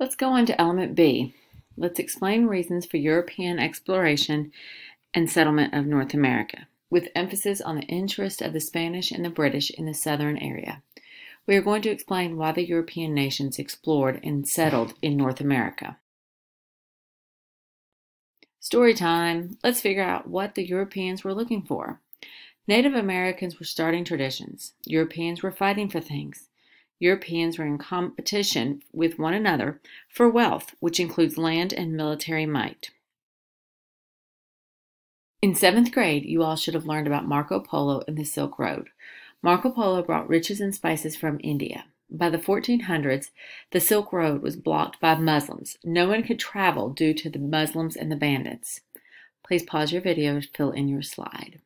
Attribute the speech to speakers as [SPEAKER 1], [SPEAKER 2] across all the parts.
[SPEAKER 1] Let's go on to element B. Let's explain reasons for European exploration and settlement of North America, with emphasis on the interest of the Spanish and the British in the southern area. We are going to explain why the European nations explored and settled in North America. Story time. Let's figure out what the Europeans were looking for. Native Americans were starting traditions. Europeans were fighting for things. Europeans were in competition with one another for wealth, which includes land and military might. In seventh grade, you all should have learned about Marco Polo and the Silk Road. Marco Polo brought riches and spices from India. By the 1400s, the Silk Road was blocked by Muslims. No one could travel due to the Muslims and the bandits. Please pause your video to fill in your slide.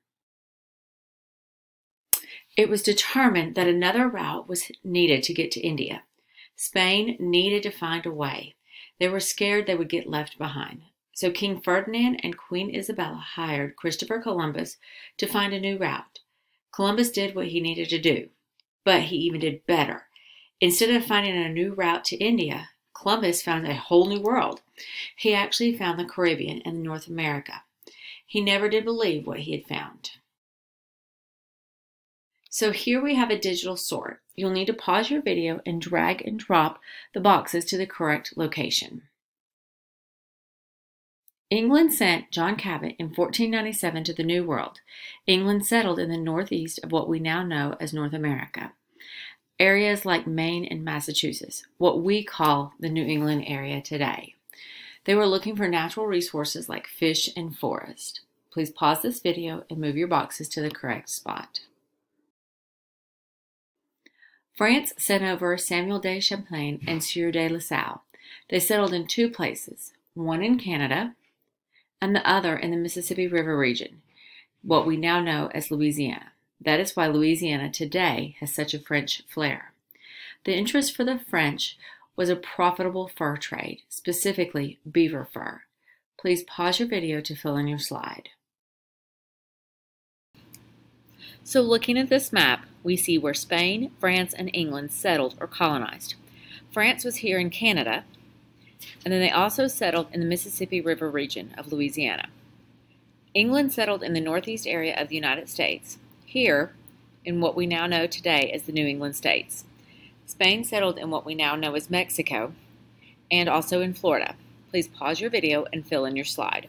[SPEAKER 1] It was determined that another route was needed to get to India. Spain needed to find a way. They were scared they would get left behind. So King Ferdinand and Queen Isabella hired Christopher Columbus to find a new route. Columbus did what he needed to do, but he even did better. Instead of finding a new route to India, Columbus found a whole new world. He actually found the Caribbean and North America. He never did believe what he had found. So here we have a digital sort. You'll need to pause your video and drag and drop the boxes to the correct location. England sent John Cabot in 1497 to the New World. England settled in the northeast of what we now know as North America. Areas like Maine and Massachusetts, what we call the New England area today. They were looking for natural resources like fish and forest. Please pause this video and move your boxes to the correct spot. France sent over Samuel de Champlain and Sieur de La Salle. They settled in two places, one in Canada and the other in the Mississippi River region, what we now know as Louisiana. That is why Louisiana today has such a French flair. The interest for the French was a profitable fur trade, specifically beaver fur. Please pause your video to fill in your slide. So looking at this map, we see where Spain, France, and England settled or colonized. France was here in Canada, and then they also settled in the Mississippi River region of Louisiana. England settled in the northeast area of the United States, here in what we now know today as the New England states. Spain settled in what we now know as Mexico, and also in Florida. Please pause your video and fill in your slide.